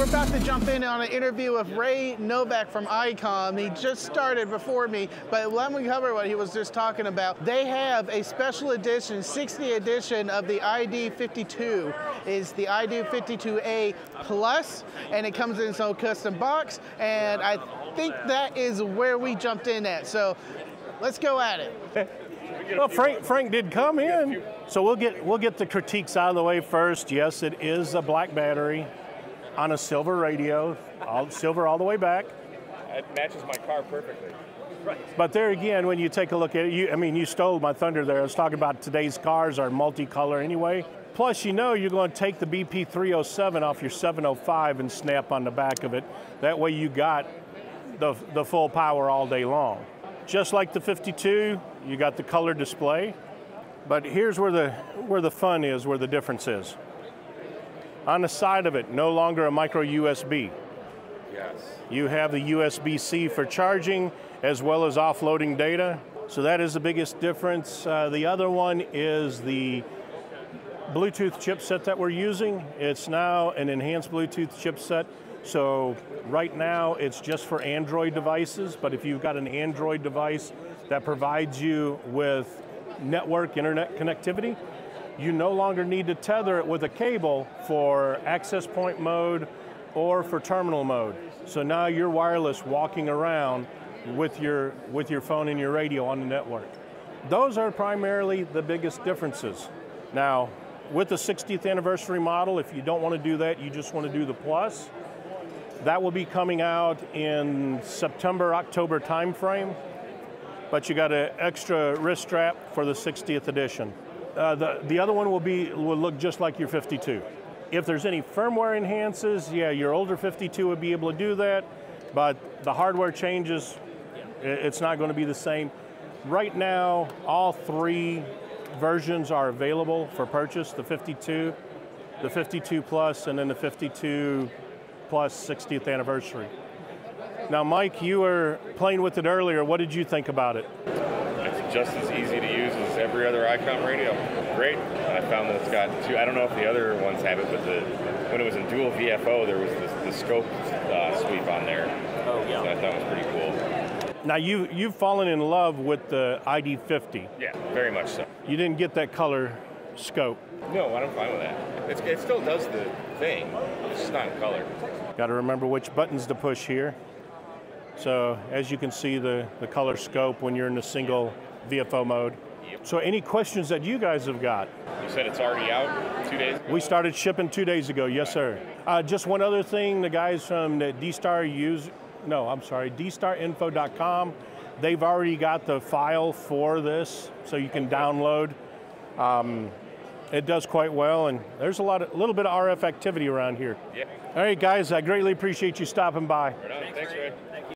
We're about to jump in on an interview with Ray Novak from ICOM. He just started before me, but let me cover what he was just talking about. They have a special edition, 60 edition of the ID52. Is the ID52A Plus, and it comes in its own custom box, and I think that is where we jumped in at. So let's go at it. Well, Frank, Frank did come in, so we'll get we'll get the critiques out of the way first. Yes, it is a black battery on a silver radio, all silver all the way back. It matches my car perfectly. But there again, when you take a look at it, you, I mean, you stole my thunder there. I was talking about today's cars are multicolor anyway. Plus, you know you're going to take the BP 307 off your 705 and snap on the back of it. That way you got the, the full power all day long. Just like the 52, you got the color display. But here's where the, where the fun is, where the difference is. On the side of it, no longer a micro USB. Yes. You have the USB-C for charging as well as offloading data. So that is the biggest difference. Uh, the other one is the Bluetooth chipset that we're using. It's now an enhanced Bluetooth chipset. So right now it's just for Android devices, but if you've got an Android device that provides you with network internet connectivity, you no longer need to tether it with a cable for access point mode or for terminal mode. So now you're wireless walking around with your, with your phone and your radio on the network. Those are primarily the biggest differences. Now, with the 60th anniversary model, if you don't want to do that, you just want to do the Plus, that will be coming out in September, October timeframe, but you got an extra wrist strap for the 60th edition. Uh, the, the other one will, be, will look just like your 52. If there's any firmware enhances, yeah, your older 52 would be able to do that, but the hardware changes, it's not going to be the same. Right now, all three versions are available for purchase, the 52, the 52 Plus, and then the 52 Plus 60th anniversary. Now, Mike, you were playing with it earlier. What did you think about it? It's just as easy to use as every other ICOM radio. Great. I found that it's got two, I don't know if the other ones have it, but the when it was in dual VFO, there was this, the scope uh, sweep on there. Oh, yeah. So I thought was pretty cool. Now, you, you've fallen in love with the ID50. Yeah, very much so. You didn't get that color scope. No, I'm fine with that. It's, it still does the thing. It's just not in color. Got to remember which buttons to push here. So as you can see, the, the color scope when you're in the single VFO mode. Yep. So any questions that you guys have got? You said it's already out two days ago? We started shipping two days ago, yes sir. Uh, just one other thing, the guys from the D-Star use, no, I'm sorry, dstarinfo.com, they've already got the file for this, so you can download. Um, it does quite well, and there's a lot, of, a little bit of RF activity around here. Yeah. All right, guys, I greatly appreciate you stopping by. Right on. Thanks, Ray.